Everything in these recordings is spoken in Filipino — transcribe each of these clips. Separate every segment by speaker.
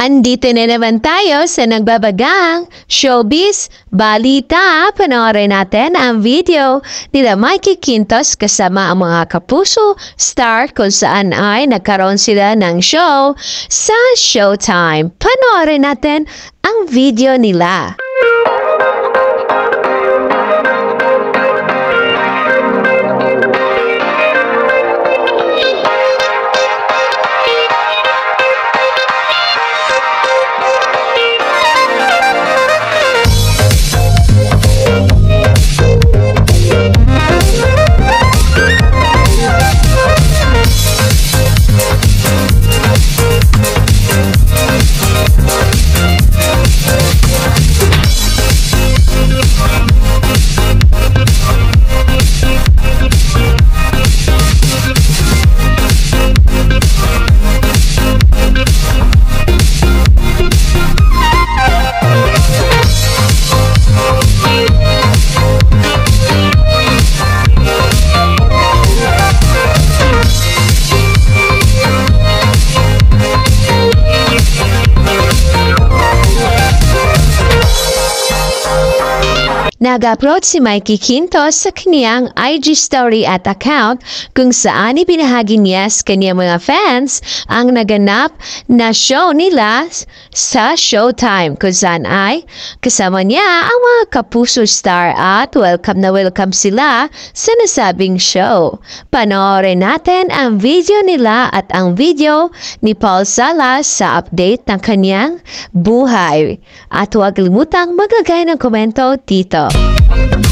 Speaker 1: Andito na naman tayo sa nagbabagang showbiz balita. Panoorin natin ang video nila Mikey Quintos kasama ang mga kapuso star kung saan ay nagkaroon sila ng show sa Showtime. Panoorin natin ang video nila. Nag-approach si Mikey Quintos sa kanyang IG story at account kung saan ibinahagi niya sa kanyang mga fans ang naganap na show nila sa Showtime kung saan ay kasama niya ang mga kapuso star at welcome na welcome sila sa nasabing show. Panoorin natin ang video nila at ang video ni Paul Salas sa update ng kanyang buhay. At huwag limutang magagay ng komento dito. Thank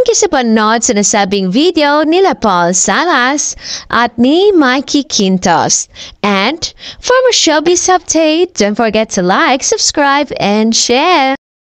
Speaker 1: Thank you sa panood sa nasabing video nila Paul Salas at ni Mikey Quintos. And for more showbiz update, don't forget to like, subscribe, and share.